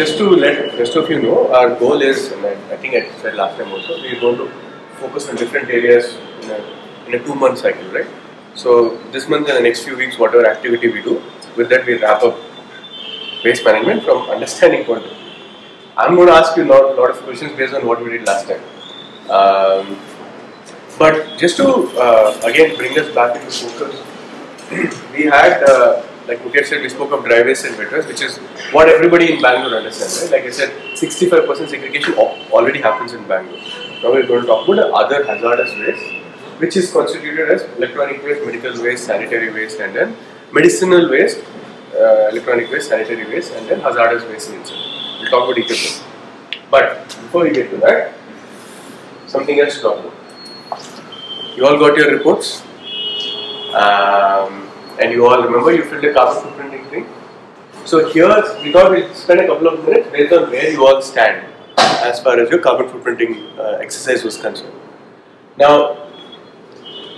just to let rest of you know, our goal is, and I, I think I said last time also, we're going to focus on different areas in a, in a two-month cycle, right? So this month and the next few weeks, whatever activity we do, with that we wrap up waste management from understanding quantum. I'm going to ask you a lot, lot of questions based on what we did last time. Um, but just to uh, again bring us back into focus, we had, uh, like Mukesh said, we spoke of waste and waste, which is what everybody in Bangalore understands, right? Like I said, 65% segregation already happens in Bangalore. Now we're going to talk about the other hazardous waste, which is constituted as electronic waste, medical waste, sanitary waste, and then medicinal waste, uh, electronic waste, sanitary waste, and then hazardous waste in itself. We'll talk about each of them. But before we get to that, something else to talk about. You all got your reports, um, and you all remember you filled a carbon footprinting thing. So here we thought we'll spend a couple of minutes based on where you all stand as far as your carbon footprinting uh, exercise was concerned. Now,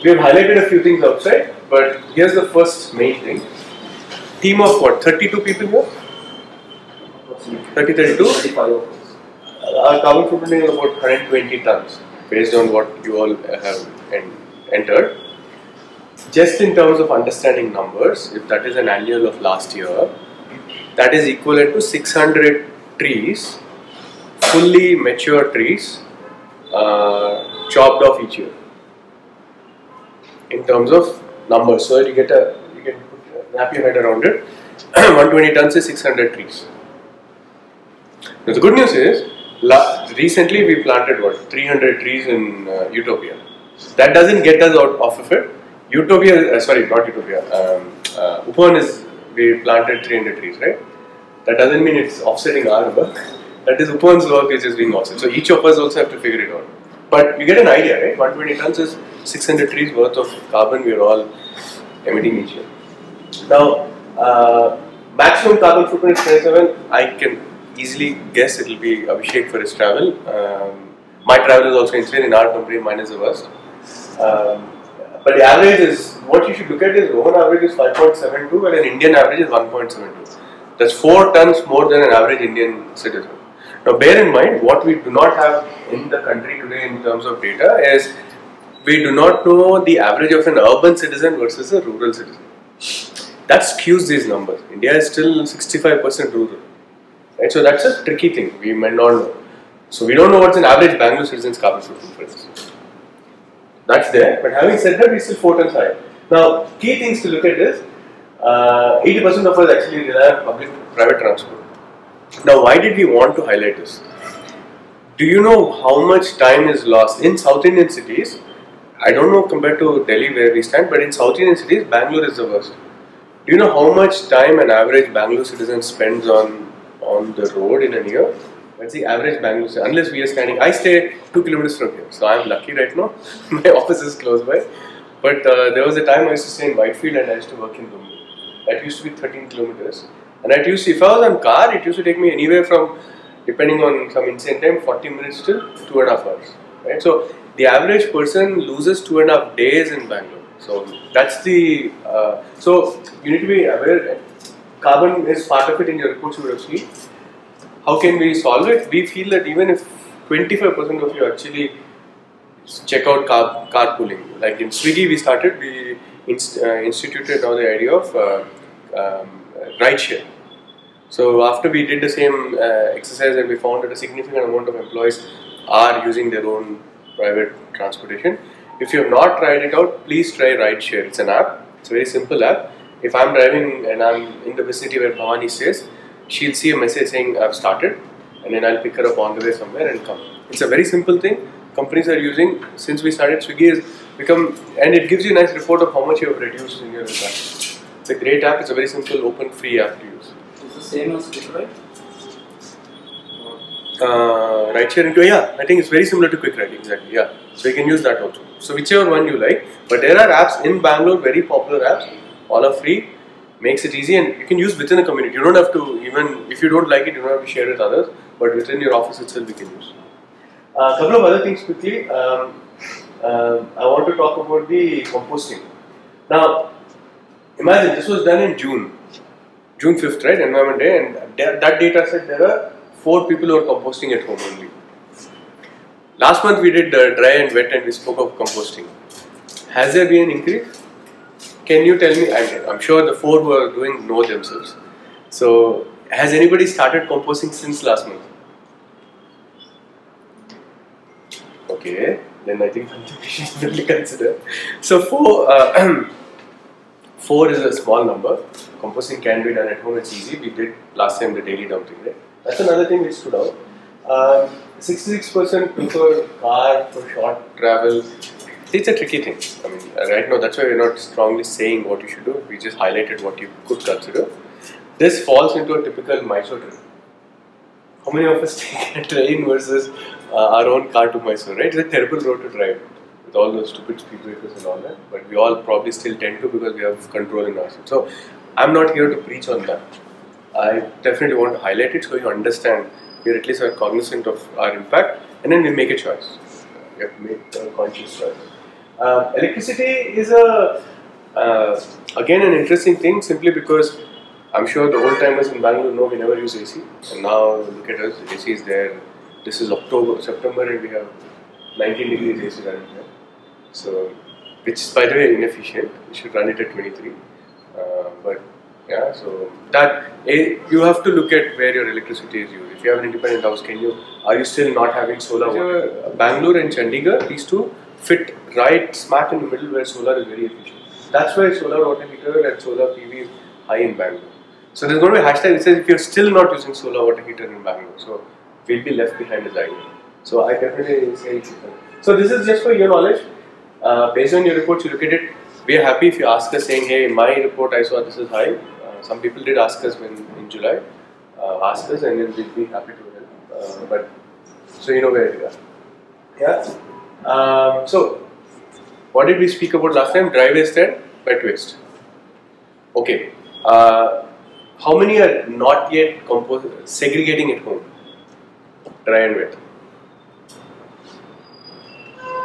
we have highlighted a few things outside, but here's the first main thing. Team of what? 32 people here? 30, 32? 35. Our carbon footprint is about 120 tons based on what you all have entered. Just in terms of understanding numbers, if that is an annual of last year, that is equivalent to 600 trees, fully mature trees, uh, chopped off each year. In terms of numbers, so you get a you can wrap your head around it. 120 tons is 600 trees. Now the good news is, recently we planted what 300 trees in uh, Utopia. That doesn't get us out off of it. Utopia, uh, sorry, not Utopia. Um, uh, Upon is we planted 300 trees, right? That doesn't mean it's offsetting our work. That is Upan's work is being offset. So each of us also have to figure it out. But you get an idea, right? 120 tons is 600 trees worth of carbon we are all emitting each year. Now, uh, maximum carbon footprint is 27. I can easily guess it will be Abhishek for his travel. Um, my travel is also insane in our company, mine is the worst. Um, but the average is what you should look at is Rohan average is 5.72 and an Indian average is 1.72. That's four tons more than an average Indian citizen. Now, bear in mind what we do not have in the country today in terms of data is we do not know the average of an urban citizen versus a rural citizen. That skews these numbers. India is still 65% rural. Right? So that's a tricky thing. We might not know. So we don't know what's an average Bangalore citizen's carbon footprint, for instance. That's there. But having said that, we still four times higher. Now, key things to look at is uh, 80% of us actually rely on public private transport. Now, why did we want to highlight this? Do you know how much time is lost in South Indian cities? I don't know compared to Delhi where we stand, but in South Indian cities, Bangalore is the worst. Do you know how much time an average Bangalore citizen spends on on the road in a year? That's the average Bangalore. Unless we are standing, I stay two kilometers from here, so I'm lucky right now. My office is close by. But uh, there was a time I used to stay in Whitefield and I used to work in Dumbo. That used to be 13 kilometers. And it used to, if I was on car, it used to take me anywhere from, depending on some insane time, 40 minutes to two and a half hours. Right? So the average person loses two and a half days in Bangalore. So that's the, uh, so you need to be aware, carbon is part of it in your reports you would have seen. How can we solve it? We feel that even if 25% of you actually check out car, carpooling, like in Swiggy we started, we inst- uh, instituted now the idea of uh, um, ride. So after we did the same uh, exercise and we found that a significant amount of employees are using their own private transportation. If you have not tried it out, please try Rideshare. It's an app. It's a very simple app. If I'm driving and I'm in the vicinity where Bhavani stays, she'll see a message saying I've started, and then I'll pick her up on the way somewhere and come. It's a very simple thing. Companies are using since we started. Swiggy has become, and it gives you a nice report of how much you have reduced in your impact. It's a great app. It's a very simple, open, free app to use. It's the same as Quick uh, right here into yeah i think it's very similar to quick ride exactly yeah so you can use that also so whichever one you like but there are apps in bangalore very popular apps all are free makes it easy and you can use within a community you don't have to even if you don't like it you don't have to share it with others but within your office itself you can use a uh, couple of other things quickly um, uh, i want to talk about the composting now imagine this was done in june june 5th right environment day and that, data said there are four people who are composting at home only. Last month we did uh, dry and wet and we spoke of composting. Has there been an increase? Can you tell me? I'm, I'm sure the four who are doing know themselves. So, has anybody started composting since last month? Okay, then I think we should definitely consider. So, four, uh, four is a small number. Composting can be done at home, it's easy. We did last time the daily dumping, right? That's another thing which stood out. Um, 66% prefer car for short travel. It's a tricky thing. I mean, right now, that's why we're not strongly saying what you should do. We just highlighted what you could consider. This falls into a typical Mysore trip. How many of us take a train versus uh, our own car to Mysore, right? It's a terrible road to drive with all those stupid speed breakers and all that. But we all probably still tend to because we have control in ourselves. So I'm not here to preach on that. I definitely want to highlight it so you understand we at least are cognizant of our impact and then we make a choice. We have to make a conscious choice. Uh, electricity is a uh, again an interesting thing simply because I'm sure the old timers in Bangalore know we never use AC and now look at us AC is there. This is October, September and we have 19 degrees AC running here. So which is by the way inefficient. We should run it at 23. Uh, but yeah, so that you have to look at where your electricity is used. If you have an independent house, can you are you still not having solar? Water? Bangalore and Chandigarh, these two fit right smack in the middle where solar is very efficient. That's why solar water heater and solar PV is high in Bangalore. So there's going to be a hashtag that says if you're still not using solar water heater in Bangalore, so we'll be left behind as idea. So I definitely say so. This is just for your knowledge. Uh, based on your reports, you look at it. We are happy if you ask us saying, "Hey, in my report I saw this is high." some people did ask us when in July, uh, ask us, and then we'll be happy to help. Uh, but so you know where we are. Yeah. Um, so, what did we speak about last time? Dry waste and wet waste. Okay. Uh, how many are not yet segregating at home? Dry and wet.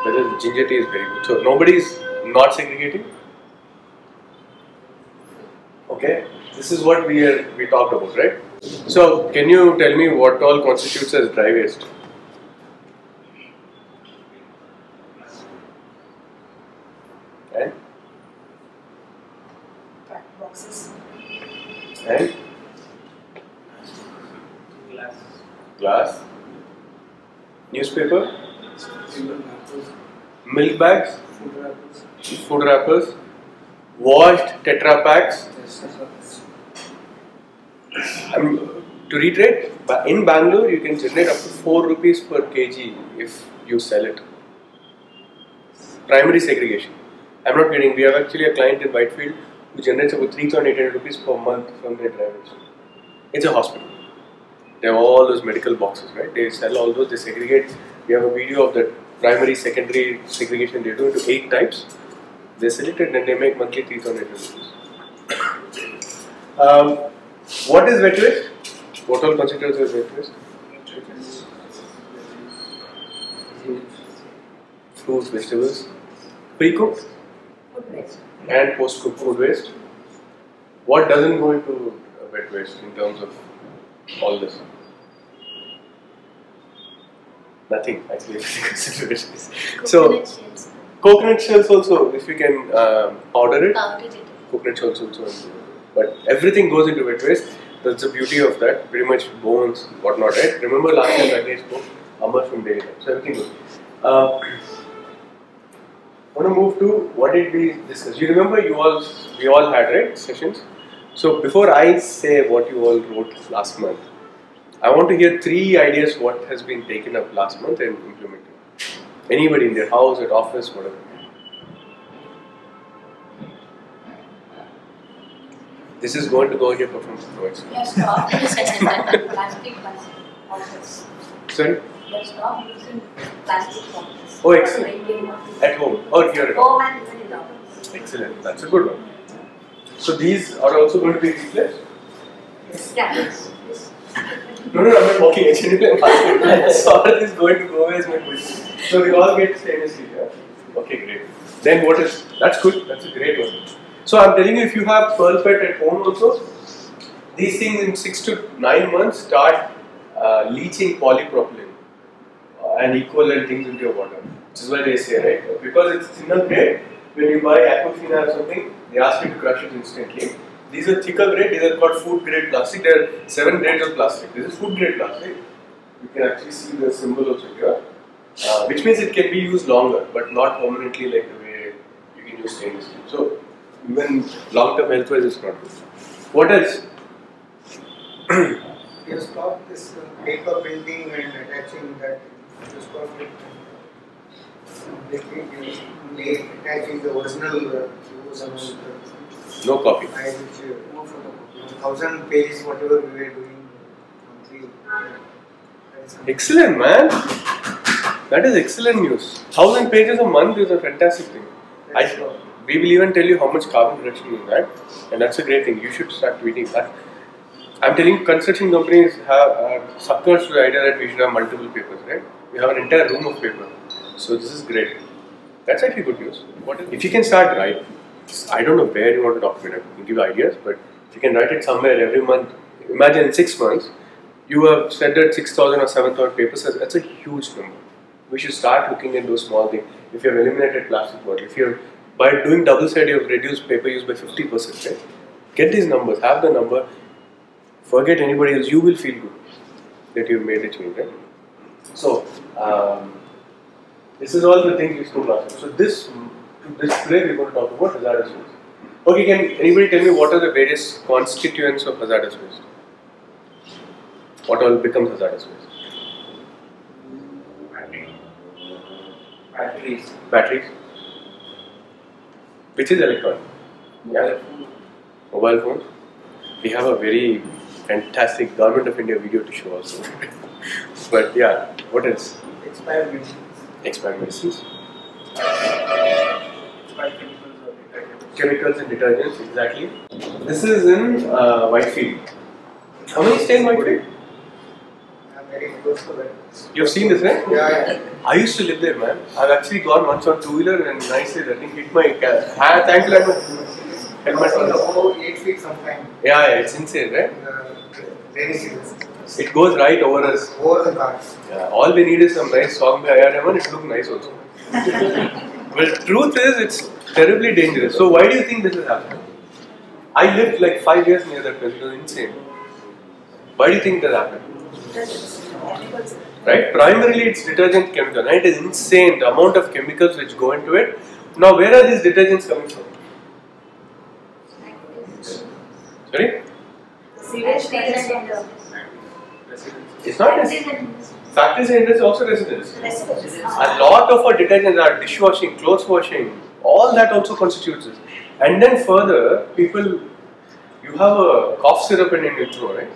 Whether ginger tea is very good. So nobody is not segregating. Okay. This is what we are, we talked about, right? So, can you tell me what all constitutes as dry waste? And? boxes. And? Glass. Glass? Newspaper? Milk bags? Food wrappers. Washed Tetra packs? I'm, to reiterate, in Bangalore you can generate up to 4 rupees per kg if you sell it. Primary segregation. I'm not kidding, we have actually a client in Whitefield who generates about 3,800 rupees per month from their drivers. It's a hospital. They have all those medical boxes, right? They sell all those, they segregate. We have a video of the primary, secondary segregation they do into 8 types. They select it and they make monthly 3,800 rupees. Um, what is wet waste? What all constitutes as wet waste? Fruits, vegetables, pre-cooked and post-cooked food waste. What doesn't go into wet waste in terms of all this? Nothing actually. into wet waste. so Coconut shells. coconut shells also, if you can um, powder it, Powdered it. coconut shells also. But everything goes into wet waste. That's the beauty of that. Pretty much bones, whatnot, right? Remember last time that I spoke, Amar from Life. So everything goes. Uh, want to move to what did we discuss? You remember you all we all had right sessions. So before I say what you all wrote last month, I want to hear three ideas what has been taken up last month and implemented. Anybody in their house, at office, whatever. This is going to go in your performance notes. Yes, have stopped using plastic bottles. Sorry? We have using plastic bottles. Oh, excellent. At home or here at oh, home. And in office. Excellent. That's a good one. So these are also going to be replaced? Yes. Yes. No, no, I'm not walking. Actually, I'm asking. Solid is going to go away as my question. So we all get stainless steel. Yeah? Okay, great. Then what is? That's good. That's a great one. So I'm telling you, if you have pearl pet at home also, these things in six to nine months start uh, leaching polypropylene uh, and equivalent things into your water. Which is why they say, right? Because it's thinner grade, when you buy Aquafina or something, they ask you to crush it instantly. These are thicker grade, these are called food grade plastic. There are seven grades of plastic. This is food grade plastic. You can actually see the symbol also here. Uh, which means it can be used longer, but not permanently like the way you can use stainless steel. So, even long term health wise, it's not good. What else? You stop this uh, paper building and attaching that. No copy. file which you, thousand pages, whatever we were doing monthly. that is something- Excellent, man. That is excellent news. Thousand pages a month is a fantastic thing. I, we will even tell you how much carbon reduction is that, and that's a great thing. You should start tweeting that. I'm telling you, construction companies have uh, suckers to the idea that we should have multiple papers, right? We have an entire room of paper. So this is great. That's actually good news. If, you can start right? I don't know where you want to document it. Can give you ideas, but if you can write it somewhere every month, imagine in six months, you have said 6,000 or 7,000 papers, that's- a huge number. We should start looking at those small things. If you have eliminated plastic bottle, if you're by doing double sided, you have reduced paper use by 50%, right? Get these numbers, have the number, forget anybody else, you will feel good that you've made a change, right? So, um, this is all the things we spoke last time. So, this, to this today we're going to talk about hazardous waste. Okay, can anybody tell me what are the various constituents of hazardous waste? What all becomes hazardous waste? Batteries. Batteries, which is electronic. Yeah. Mobile phones. We have a very fantastic Government of India video to show also. but yeah, what else? Expired medicines. Expired medicines, Expired chemicals or chemicals and detergents, exactly. This is in uh, Whitefield. How many stay in Whitefield? I'm very close to that. You've seen this, right? Yeah, yeah. I used to live there, man. I've actually gone once on two wheeler and nicely, I think, hit my car. Ah, thank you, I helmet Also, the on. whole eight feet sometime. Yeah, yeah, it's insane, right? in the rainy season. It goes right over us. Over the cars. Yeah, all we need is some nice song by A.R. Rahman. It looks nice also. but truth is, it's terribly dangerous. So why do you think this is happening? I lived like five years near that place. It was insane. Why do you think that happened? Right? Primarily, it's detergent chemical. Right? It is insane the amount of chemicals which go into it. Now, where are these detergents coming from? Sorry, Sewage Residents. it's not as Residents. factories and industries also residents. Residents. A lot of our detergents are dishwashing, clothes washing, all that also constitutes this. And then further, people, you have a cough syrup in your throat, right?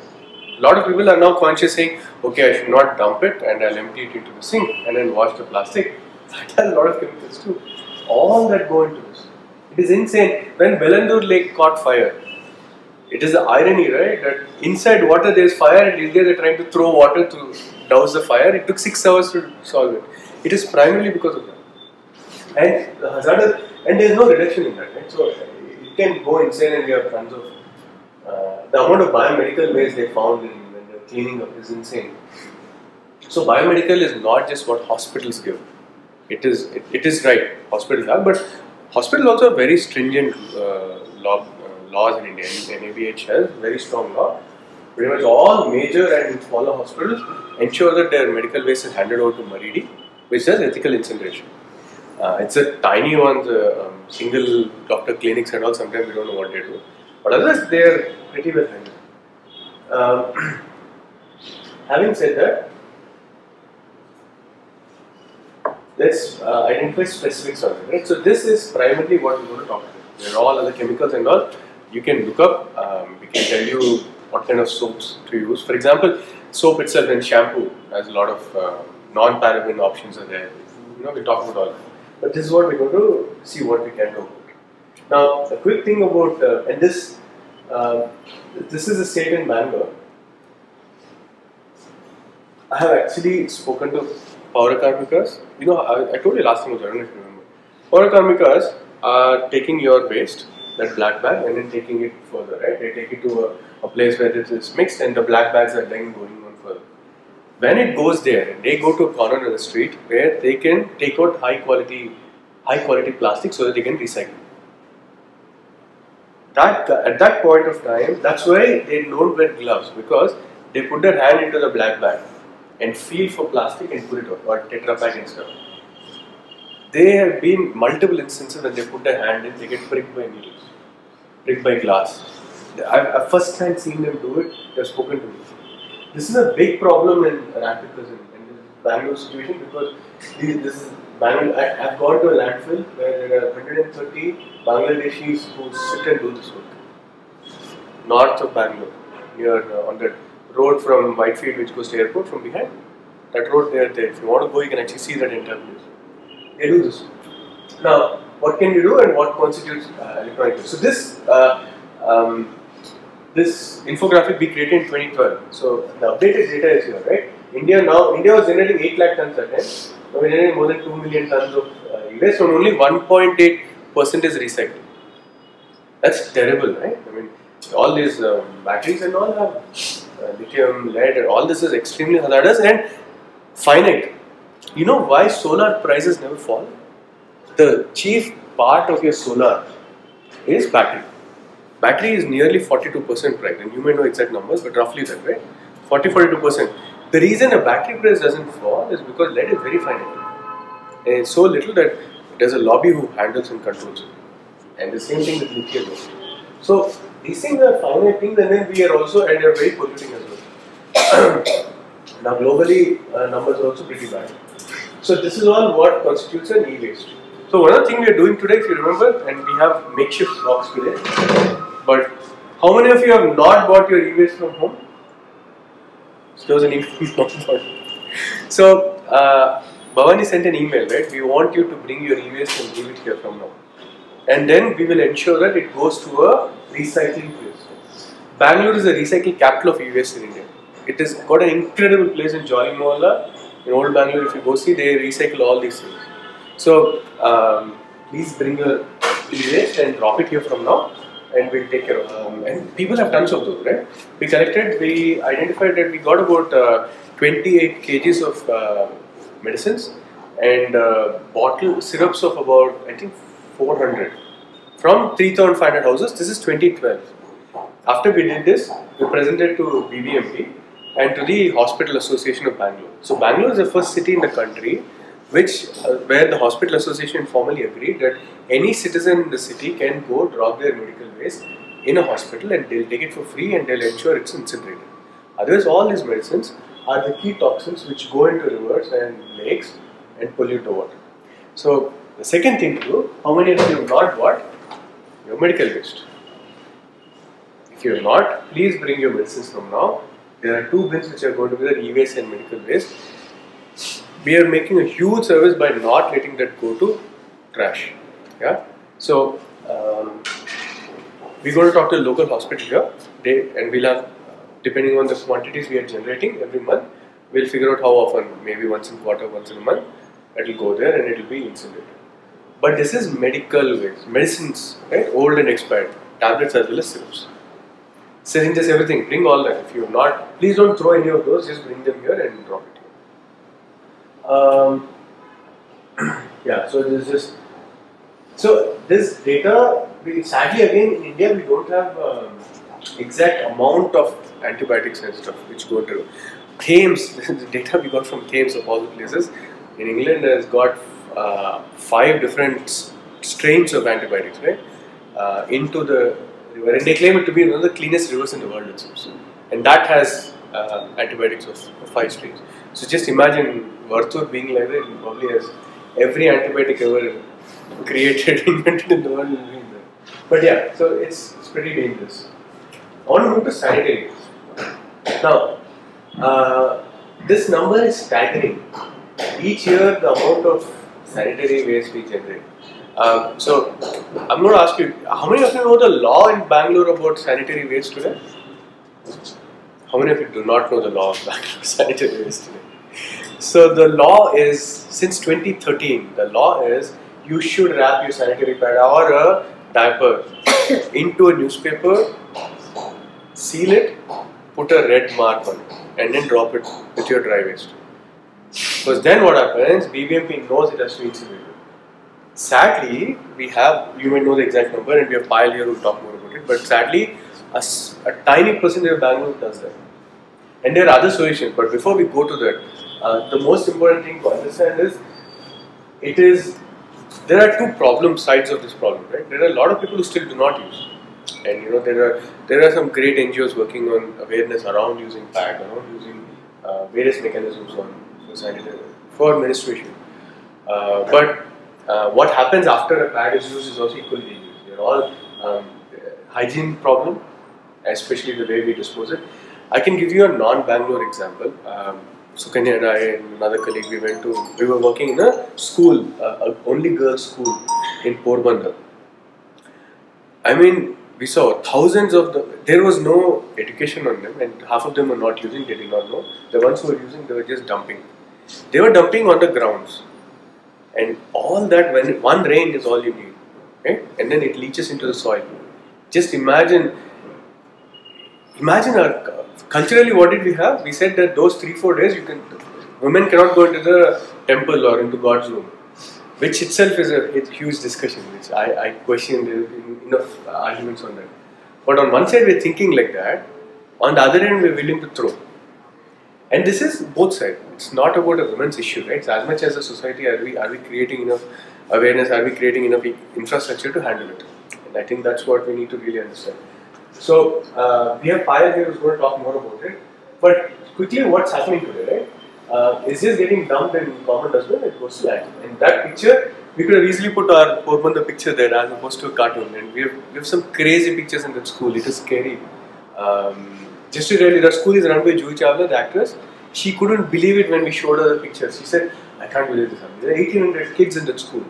A lot of people are now conscious saying, okay, I should not dump it and I'll empty it into the sink and then wash the plastic. That has a lot of chemicals too. All that go into this. It is insane. When Bellandur Lake caught fire, it is the irony, right? That inside water there is fire, and India they're trying to throw water to douse the fire. It took six hours to solve it. It is primarily because of that. And the hazardous, and there is no reduction in that, right? So it can go insane, and we have tons of uh, the amount of biomedical waste they found in when they're cleaning up is insane. So biomedical is not just what hospitals give. It is it, it is right hospitals have, but hospitals also have very stringent uh, law, uh, laws in India. NABH has very strong law. Pretty much all major and smaller hospitals ensure that their medical waste is handed over to Maridi, which does ethical incineration. Uh, it's a tiny ones, uh, um, single doctor clinics and all. Sometimes we don't know what they do, but otherwise they are pretty well handled. Um, having said that, let's uh, identify specifics on it. Right? So this is primarily what we're going to talk about. There are all other chemicals and all. You can look up. Um, we can tell you what kind of soaps to use. For example, soap itself and shampoo has a lot of uh, non-paraben options are there. You know, we talk about all that. But this is what we're going to see what we can do. Now, a quick thing about uh, and this uh, this is a state in Bangalore. I have actually spoken to Pourakarmikas. You know, I, I told you last time, I don't know if you remember. Pourakarmikas are taking your waste, that black bag, and then taking it further, right? They take it to a, a place where it is mixed and the black bags are then going on further. when it goes there, they go to a corner of the street where they can take out high quality, high quality plastic so that they can recycle. That at that point of time, that's why they don't wear gloves because they put their hand into the black bag and feel for plastic and put it out or tetra pack and stuff. There have been multiple instances when they put their hand in, they get pricked by needles, pricked by glass. I've, I've first time seen them do it. They've spoken to me. This is a big problem in prison in the Bangalore situation because this is Bangalore. I, I've gone to a landfill where there are 130 Bangladeshis who sit and do this work. North of Bangalore, near uh, on the road from Whitefield, which goes to airport from behind. That road there, there. If you want to go, you can actually see that entire place. They do this. Now, what can you do and what constitutes uh, electronic waste? So this. Uh, um, this infographic we created in 2012. So the updated data is here, right? India now, India was generating 8 lakh tons a day. Now we're generating more than 2 million tons of uh, e-waste, and only 1.8 percent is recycled. That's terrible, right? I mean, all these um, batteries and all have uh, lithium, lead, and all this is extremely hazardous and finite. You know why solar prices never fall? The chief part of your solar is battery. Battery is nearly 42% price, and you may know exact numbers, but roughly that, right? 40 42%. The reason a battery price doesn't fall is because lead is very finite. And it's so little that there's a lobby who handles and controls it. And the same thing with lithium. So these things are finite things, and then we are also, and they're very polluting as well. now, globally, uh, numbers are also pretty bad. So, this is all what constitutes an e waste. So, the things we are doing today, if you remember, and we have makeshift box today, but how many of you have not bought your e-waste from home? So there was an email. So uh, Bhavani sent an email, right? We want you to bring your e-waste and leave it here from now, and then we will ensure that it goes to a recycling place. Bangalore is the recycling capital of e-waste in India. It has got an incredible place in Jolly Mohalla. In Old Bangalore, if you go see, they recycle all these things. So um, please bring your e-waste and drop it here from now and we'll take care of them. And people have tons of those, right? We collected, we identified that we got about uh, 28 kgs of uh, medicines and uh, bottle syrups of about, I think, 400 from 3,500 houses. This is 2012. After we did this, we presented to BBMP and to the Hospital Association of Bangalore. So Bangalore is the first city in the country which uh, where the hospital association formally agreed that any citizen in the city can go drop their medical waste in a hospital and they'll take it for free and they'll ensure it's incinerated. Otherwise, all these medicines are the key toxins which go into rivers and lakes and pollute the water. So the second thing to do, how many of you have not bought your medical waste? If you have not, please bring your medicines from now. There are two bins which are going to be the e-waste and medical waste we are making a huge service by not letting that go to trash. Yeah. So um, we're going to talk to the local hospital here, they, and we'll have, depending on the quantities we are generating every month, we'll figure out how often, maybe once in quarter, once in a month, it'll go there and it'll be incinerated. But this is medical waste, medicines, right? Old and expired, tablets as well as syrups. Syringes, everything, bring all that. If you have not, please don't throw any of those, just bring them here and drop it. Um, yeah, so this is so this data. We, sadly, again in India, we don't have um, exact amount of antibiotics and stuff which go to Thames. The data we got from Thames of all the places. In England, has got uh, five different strains of antibiotics, right, uh, into the river, and they claim it to be one of the cleanest rivers in the world. And that has uh, antibiotics of five strains. So just imagine Worthwood being like that, probably has every antibiotic ever created, invented in the world will be in there. But yeah, so it's, it's pretty dangerous. Want to move to sanitary. Now, uh, this number is staggering. Each year, the amount of sanitary waste we generate. Um, so, I'm going to ask you, how many of you know the law in Bangalore about sanitary waste today? How many of you do not know the law of sanitary waste today? So the law is since 2013. The law is you should wrap your sanitary pad or a diaper into a newspaper, seal it, put a red mark on it. and then drop it with your dry waste. Because then what happens, BBMP knows it has to incinerate. Sadly, we have, you may know the exact number and we have Payal here will talk more about it, but sadly, a, a tiny percentage of Bangalore does that. And there are other solutions, but before we go to that, uh, the most important thing to understand is it is there are two problem sides of this problem, right? There are a lot of people who still do not use, and you know there are there are some great NGOs working on awareness around using pad, around using uh, various mechanisms on for for menstruation. Uh, but uh, what happens after a pad is used is also equally dangerous. They're all um, hygiene problem, especially the way we dispose it. I can give you a non-Bangalore example. Um, Sukanya and I and another colleague, we went to, we were working in a school, uh, only girls' school in Porbandar. I mean, we saw thousands of them. There was no education on them, and half of them were not using. They did not know. The ones who were using, they were just dumping. They were dumping on the grounds, and all that when one rain is all you need, okay? And then it leaches into the soil. Just imagine. Imagine our culturally, what did we have? We said that those three four days, you can women cannot go into the temple or into God's room which itself is a huge discussion. Which I, I question enough arguments on that. But on one side we're thinking like that, on the other end we're willing to throw. And this is both sides. It's not about a women's issue, right? So as much as a society, are we are we creating enough awareness? Are we creating enough infrastructure to handle it? And I think that's what we need to really understand. So uh, we have Payal here who's going to talk more about it. But quickly, what's happening today, right? Uh, is just getting dumped in common dustbin. It goes to landfill. In that picture, we could have easily put our Porbandar picture there as opposed to a cartoon. And we have, we have some crazy pictures in that school. It is scary. Um, just to tell you, the school is run by Juhi Chawla, the actress. She couldn't believe it when we showed her the pictures. She said, "I can't believe this. happened." There are 1,800 kids in that school."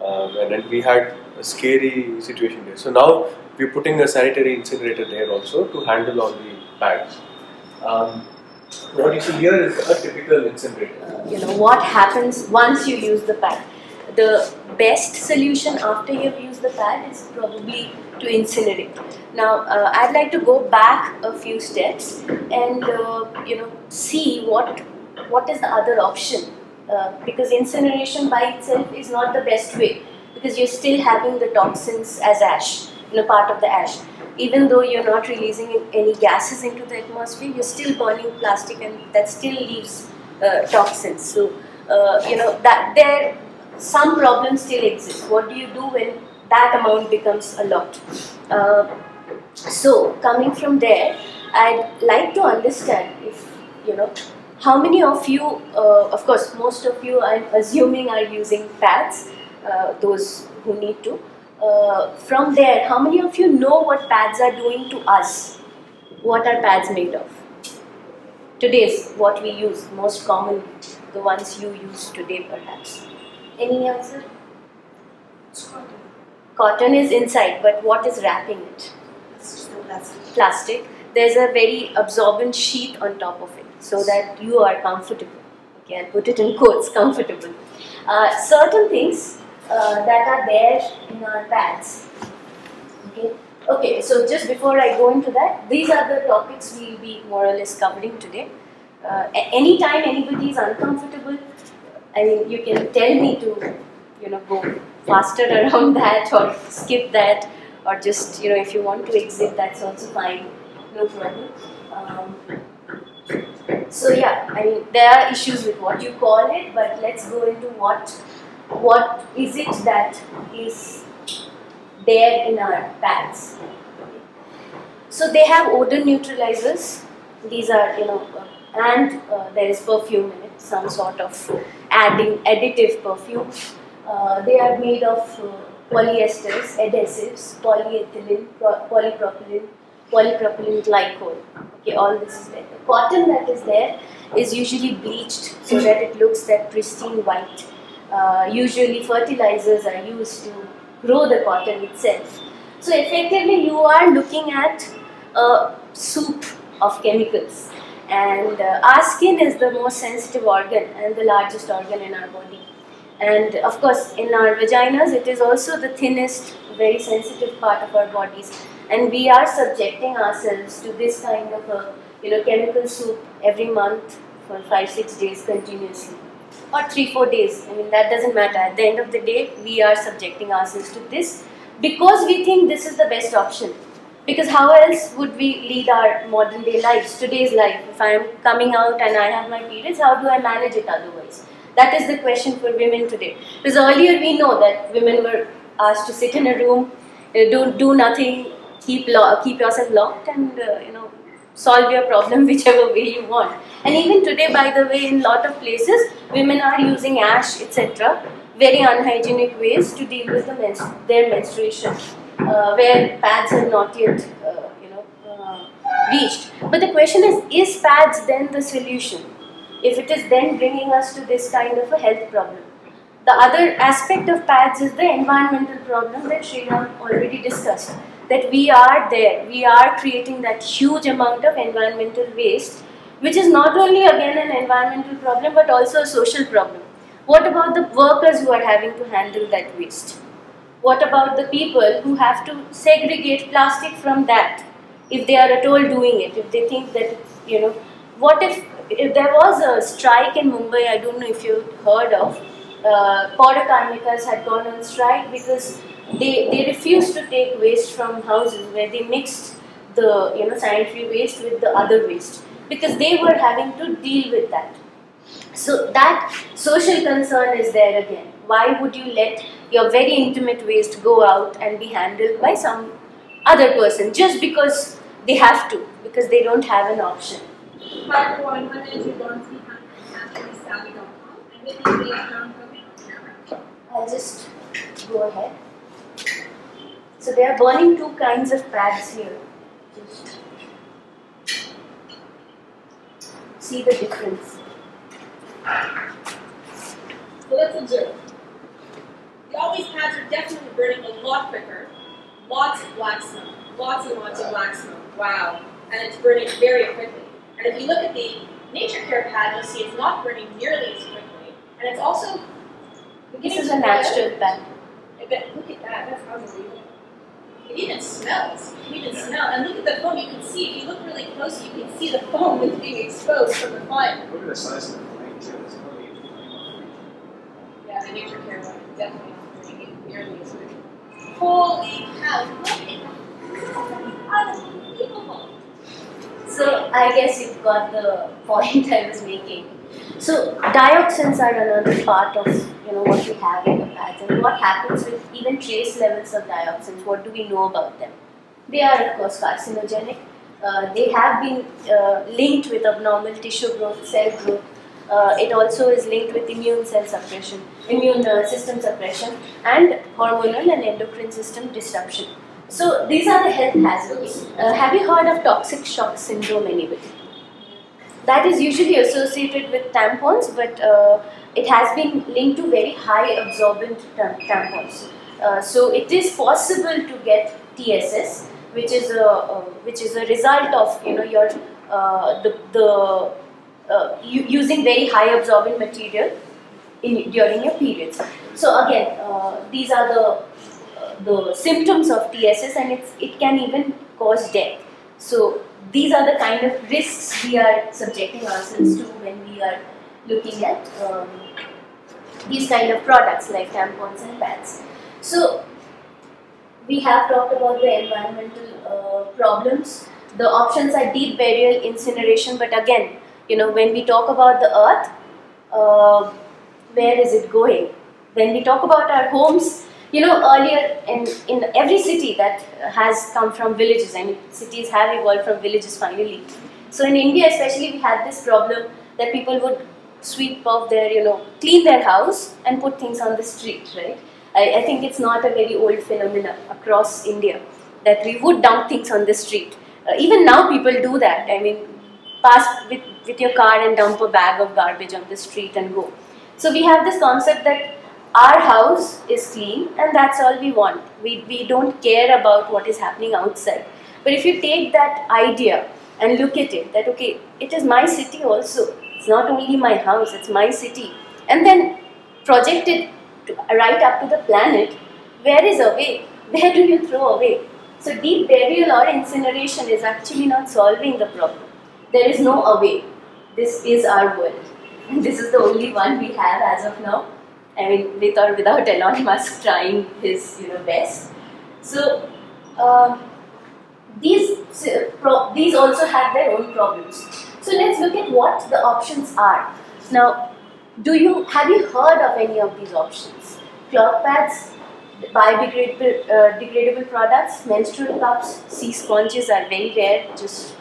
um, and then we had a scary situation there. So now we're putting a sanitary incinerator there also to handle all the bags. Um, what you see here is a typical incinerator. you know what happens once you use the pad the best solution after you've used the pad is probably to incinerate now uh, i'd like to go back a few steps and uh, you know see what what is the other option uh, because incineration by itself is not the best way because you're still having the toxins as ash you know part of the ash. Even though you're not releasing any gases into the atmosphere you're still burning plastic and that still leaves uh, toxins. So uh, you know that there some problems still exist. What do you do when that amount becomes a lot? Uh, so coming from there i'd like to understand if you know how many of you uh, of course most of you i'm assuming are using pads uh, those who need to uh, from there how many of you know what pads are doing to us? What are pads made of? Today's what we use most common the ones you use today perhaps. Any answer? Cotton. Cotton. is inside but what is wrapping it? Plastic. There's a very absorbent sheet on top of it so that you are comfortable. Okay i'll put it in quotes comfortable. Uh, certain things uh, that are there in our pads. Okay? Okay so just before i go into that these are the topics we'll be more or less covering today. Uh, anytime anybody is uncomfortable i mean you can tell me to you know go faster around that or skip that or just you know if you want to exit that's also fine. No problem. Um, so yeah i mean there are issues with what you call it but let's go into what what is it that is there in our pads so they have odor neutralizers these are you know uh, and uh, there is perfume in it some sort of adding additive perfume uh, they are made of uh, polyesters, adhesives, polyethylene, polypropylene, polypropylene glycol. Okay, all this is there. The cotton that is there is usually bleached so that it looks that pristine white. Uh, usually fertilizers are used to grow the cotton itself. So effectively you are looking at a soup of chemicals and uh, our skin is the most sensitive organ and the largest organ in our body and of course in our vaginas it is also the thinnest very sensitive part of our bodies and we are subjecting ourselves to this kind of a you know, chemical soup every month for five, six days continuously. Or three, four days. I mean, that doesn't matter. At the end of the day, we are subjecting ourselves to this because we think this is the best option. Because how else would we lead our modern day lives, today's life? If I am coming out and I have my periods, how do I manage it otherwise? That is the question for women today. Because earlier we know that women were asked to sit in a room, uh, do, do nothing, keep, lo- keep yourself locked and, uh, you know, solve your problem whichever way you want. And even today, by the way, in lot of places, women are using ash, etc., very unhygienic ways to deal with the mens- their menstruation, uh, where pads have not yet, uh, you know, uh, reached. But the question is, is pads then the solution? If it is then bringing us to this kind of a health problem. The other aspect of pads is the environmental problem that Sriram already discussed. That we are there, we are creating that huge amount of environmental waste, which is not only again an environmental problem but also a social problem. What about the workers who are having to handle that waste? What about the people who have to segregate plastic from that if they are at all doing it? If they think that, you know, what if, if there was a strike in Mumbai, I don't know if you've heard of, uh, Pourakarmikas had gone on strike because they, they refused to take waste from houses where they mixed the you know sanitary waste with the other waste because they were having to deal with that. So that social concern is there again. Why would you let your very intimate waste go out and be handled by some other person just because they have to, because they don't have an option? Hi everyone, is Yvonne AnthonySavvy.com and with me today is John Cogan. I'll just go ahead. So they are burning two kinds of pads here. Just see the difference. So let's observe. The always pads are definitely burning a lot quicker. Lots of black smoke. Lots and lots of black smoke. Wow. And it's burning very quickly. And if you look at the nature care pad, you'll see it's not burning nearly as quickly. And it's also beginning This is to a natural pad. Look at that, that's unbelievable. It even smells. You can even smell. And look at the foam. You can see, if you look really close, you can see the foam that's being exposed from the fire. Look at the size of the flame too. It's really Yeah, the nature care one is definitely not doing it nearly as good. Holy cow, look at that. Unbelievable. So I guess you've got the point I was making. So dioxins are another part of you know what we have in the pads and what happens with even trace levels of dioxins. What do we know about them? They are of course carcinogenic. Uh, they have been uh, linked with abnormal tissue growth, cell growth. Uh, it also is linked with immune cell suppression, immune uh, system suppression, and hormonal and endocrine system disruption. So these are the health hazards. Uh, have you heard of toxic shock syndrome, anybody? That is usually associated with tampons, but uh, it has been linked to very high absorbent tam- tampons. Uh, so it is possible to get TSS, which is a uh, which is a result of you know your uh, the the uh, using very high absorbent material in during your periods. So again, uh, these are the the symptoms of TSS, and it's it can even cause death. So these are the kind of risks we are subjecting ourselves to when we are looking at um, these kind of products like tampons and pads. So we have talked about the environmental uh, problems. The options are deep burial, incineration, but again, you know, when we talk about the earth, uh, where is it going? When we talk about our homes, you know, earlier in, in every city that has come from villages, I mean, cities have evolved from villages finally. So in India, especially, we had this problem that people would sweep off their, you know, clean their house and put things on the street, right? I, I think it's not a very old phenomenon across India that we would dump things on the street. Uh, even now, people do that. I mean, pass with, with your car and dump a bag of garbage on the street and go. So we have this concept that our house is clean and that's all we want. We, we don't care about what is happening outside. But if you take that idea and look at it, that okay, it is my city also. It's not only my house, it's my city. And then project it to, right up to the planet. Where is away? Where do you throw away? So deep burial or incineration is actually not solving the problem. there is no away. This is our world. And this is the only one we have as of now. I mean, with or without Elon Musk trying his you know best. So um, these these also have their own problems. So let's look at what the options are. Now, do you have you heard of any of these options? Cloth pads, biodegradable uh, degradable products, menstrual cups, sea sponges are very rare. Just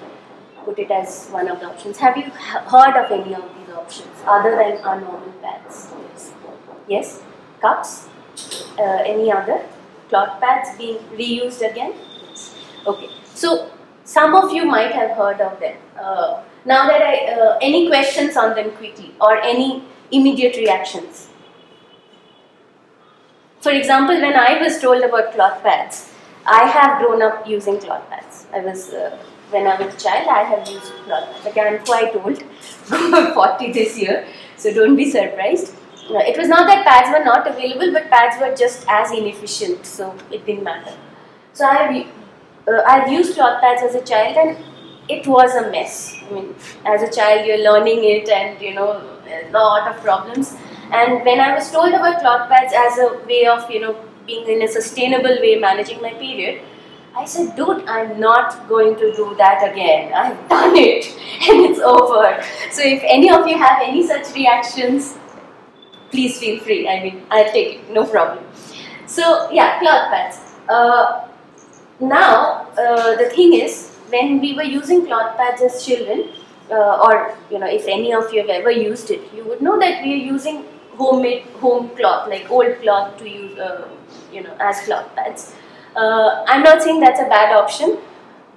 put it as one of the options. Have you heard of any of these options other than our normal pads? Yes, cups. Uh, any other cloth pads being reused again? Yes. Okay. So some of you might have heard of them. Uh, now that I, uh, any questions on them quickly or any immediate reactions? For example, when I was told about cloth pads, I have grown up using cloth pads. I was uh, when I was a child, I have used cloth pads. Again, I'm quite old, 40 this year, so don't be surprised. It was not that pads were not available, but pads were just as inefficient, so it didn't matter. So I have, uh, I've used cloth pads as a child, and it was a mess. I mean, as a child, you're learning it, and you know, a lot of problems. And when I was told about cloth pads as a way of, you know, being in a sustainable way managing my period, I said, dude, I'm not going to do that again. I've done it and it's over. So if any of you have any such reactions, please feel free. I mean, I'll take it, no problem. So yeah, cloth pads. Uh, now, uh, the thing is, when we were using cloth pads as children, uh, or you know, if any of you have ever used it, you would know that we are using homemade home cloth, like old cloth, to use, uh, you know, as cloth pads. Uh, I'm not saying that's a bad option.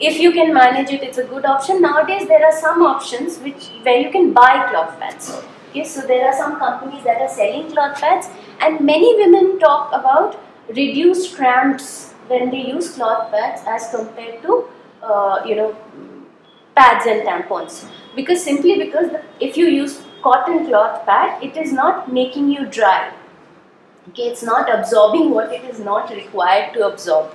If you can manage it, it's a good option. Nowadays, there are some options which where you can buy cloth pads. Okay, so there are some companies that are selling cloth pads, and many women talk about reduced cramps when they use cloth pads as compared to, uh, you know, pads and tampons. Because simply because the, if you use cotton cloth pad, it is not making you dry. Okay, it's not absorbing what it is not required to absorb.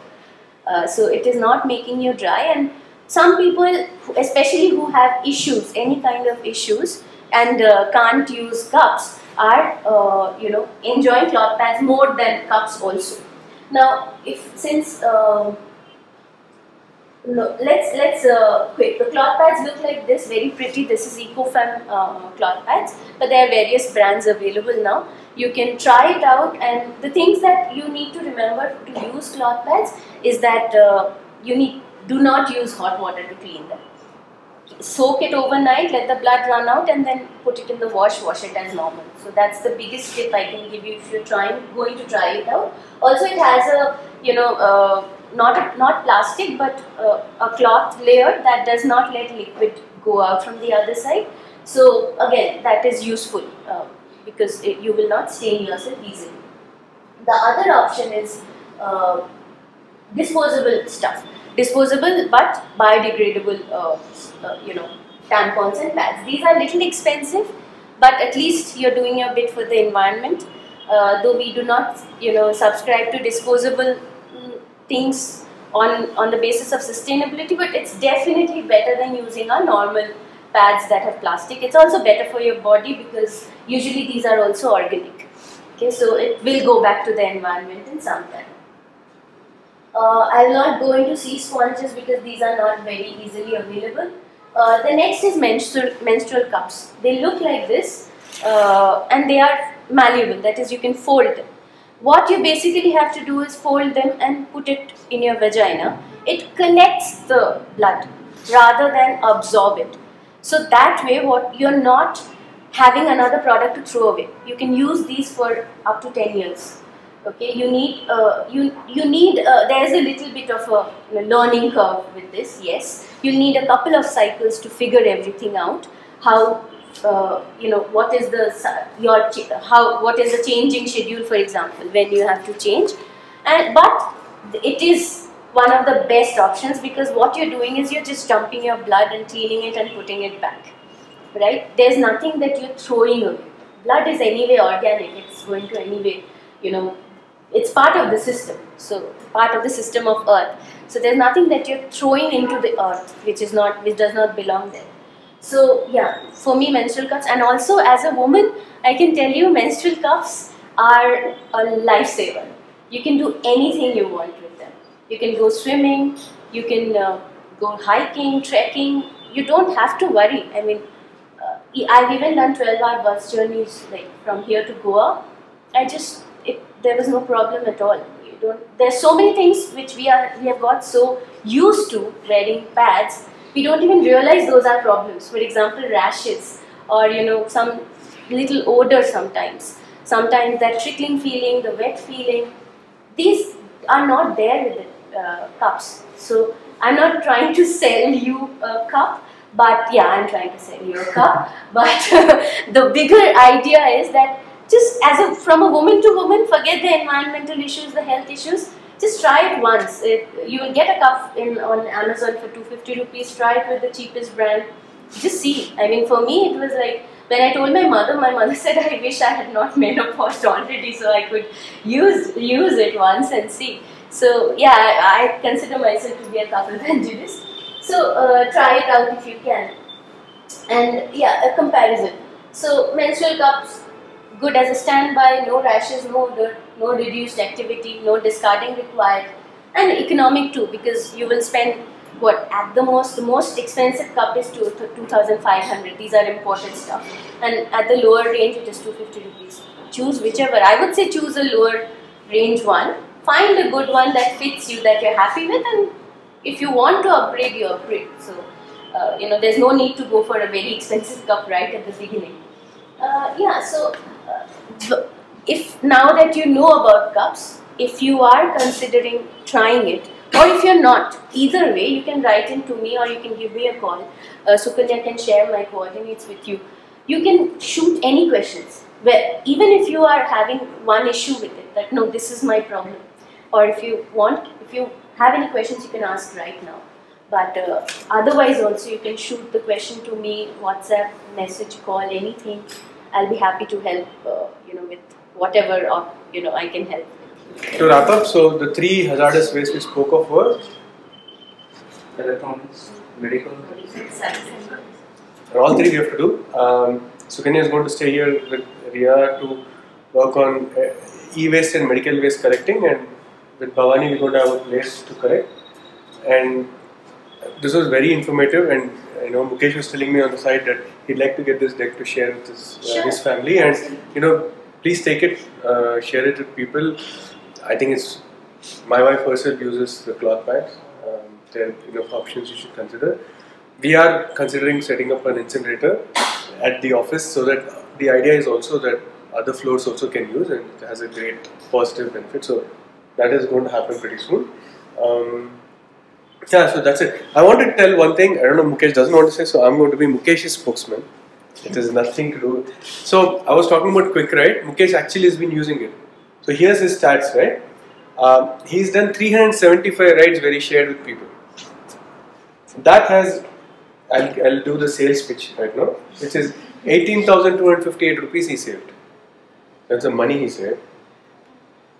Uh, so it is not making you dry and some people especially who have issues any kind of issues and uh, can't use cups are uh, you know enjoying cloth pads more than cups also now if since um, no, let's let's uh, quick. The cloth pads look like this, very pretty. This is Eco Femme uh, cloth pads, but there are various brands available now. You can try it out, and the things that you need to remember to use cloth pads is that uh, you need do not use hot water to clean them. Soak it overnight, let the blood run out, and then put it in the wash. Wash it as normal. So that's the biggest tip I can give you if you're trying going to try it out. Also, it has a you know uh, not not plastic but uh, a cloth layer that does not let liquid go out from the other side. So again, that is useful uh, because it, you will not stain yourself easily. The other option is uh, disposable stuff, disposable but biodegradable, uh, uh, you know, tampons and pads. These are little expensive, but at least you're doing your bit for the environment. Uh, though we do not, you know, subscribe to disposable things on, on the basis of sustainability, but it's definitely better than using our normal pads that have plastic. It's also better for your body because usually these are also organic. Okay, so it will go back to the environment in some time. Uh, I will not go into sea sponges because these are not very easily available. Uh, the next is menstrual, menstrual cups. They look like this uh, and they are malleable, that is, you can fold them. What you basically have to do is fold them and put it in your vagina. It collects the blood rather than absorb it. So that way, what you're not having another product to throw away. You can use these for up to 10 years. Okay, you need uh, you you need uh, there's a little bit of a learning curve with this. Yes, you need a couple of cycles to figure everything out. How uh, you know what is the your how what is the changing schedule for example when you have to change and but it is one of the best options because what you're doing is you're just dumping your blood and cleaning it and putting it back right there's nothing that you're throwing away blood is anyway organic it's going to anyway you know it's part of the system so part of the system of earth so there's nothing that you're throwing into the earth which is not which does not belong there So yeah, for me menstrual cups and also as a woman, I can tell you menstrual cups are a lifesaver. You can do anything you want with them. You can go swimming, you can uh, go hiking, trekking. You don't have to worry. I mean, uh, I've even done 12 hour bus journeys like from here to Goa. I just, there was no problem at all. You don't, there's so many things which we are, we have got so used to wearing pads, we don't even realize those are problems. For example, rashes or, you know, some little odor sometimes. Sometimes that trickling feeling, the wet feeling, these are not there with the uh, cups. So I'm not trying to sell you a cup, but yeah, I'm trying to sell you a cup. But the bigger idea is that just as a from a woman to woman, forget the environmental issues, the health issues. Just try it once. It, you will get a cup in on Amazon for 250 rupees. Try it with the cheapest brand. Just see. I mean, for me, it was like when I told my mother, my mother said, "I wish I had not menopaused already, so I could use use it once and see." So yeah, I, I consider myself to be a cup evangelist. So uh, try it out if you can. And yeah, a comparison. So menstrual cups, good as a standby, no rashes, no odor, no reduced activity, no discarding required, and economic too because you will spend what at the most the most expensive cup is two, 2500 these are imported stuff. And at the lower range it is 250 rupees. Choose whichever. I would say choose a lower range one. Find a good one that fits you that you're happy with and if you want to upgrade you upgrade. So uh, you know there's no need to go for a very expensive cup right at the beginning. Uh, yeah so if now that you know about cups if you are considering trying it or if you're not either way you can write in to me or you can give me a call. Uh, Sukanya can share my coordinates with you. You can shoot any questions. Where even if you are having one issue with it that no this is my problem. Or if you want if you have any questions you can ask right now. But uh, otherwise also you can shoot the question to me whatsapp message call anything i'll be happy to help uh, you know with whatever or you know i can help To wrap up, so the three hazardous waste we spoke of were Electronics, medical. and all three we have to do. Um, Sukanya is going to stay here with Ria to work on uh, e-waste and medical waste collecting, and with Bhavani we're going to have a place to collect. And this was very informative, and you know Mukesh was telling me on the side that he'd like to get this deck to share with his, uh, his family, and you know please take it, uh, share it with people. I think it's my wife herself uses the cloth bags. Um, there are enough options you should consider. We are considering setting up an incinerator at the office so that the idea is also that other floors also can use and it has a great positive benefit. So that is going to happen pretty soon. Um, yeah, so that's it. I want to tell one thing. I don't know, Mukesh doesn't want to say, so I'm going to be Mukesh's spokesman. It has nothing to do with. So I was talking about Quick Ride. Mukesh actually has been using it. So here's his stats, right? Um, he's done 375 rides where he shared with people. That has, I'll, I'll do the sales pitch right now, which is 18,258 rupees he saved. That's the money he saved.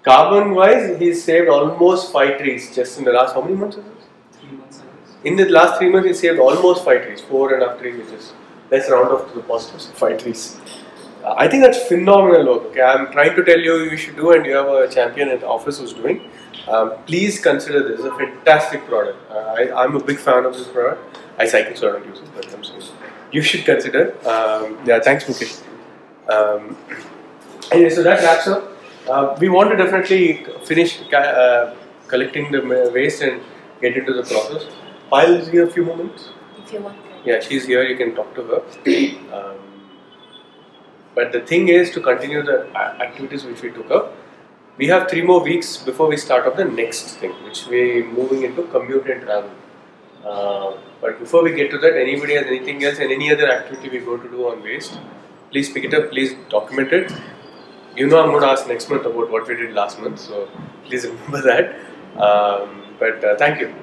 Carbon wise, he saved almost five trees just in the last how many months is this? Three months, I guess. In the last three months, he saved almost five trees, four and a half trees, which is let's round off to the positives, five trees. Uh, I think that's phenomenal work. Okay, I'm trying to tell you you should do, and you have a champion in the office who's doing. Um, please consider this a fantastic product. Uh, I, I'm a big fan of this product. I cycle, so I don't use it, but I'm saying you should consider. Um, yeah, thanks, Mukesh. Um, anyway, so that wraps up. Uh, we want to definitely finish uh, collecting the waste and get into the process. Payal is here a few moments. if you want Yeah, she's here. You can talk to her. Um, but the thing is to continue the activities which we took up. We have three more weeks before we start up the next thing, which we moving into commute and travel. Uh, but before we get to that, anybody has anything else and any other activity we go to do on waste, please pick it up. Please document it. You know, I'm going to ask next month about what we did last month, so please remember that. Um, but uh, thank you.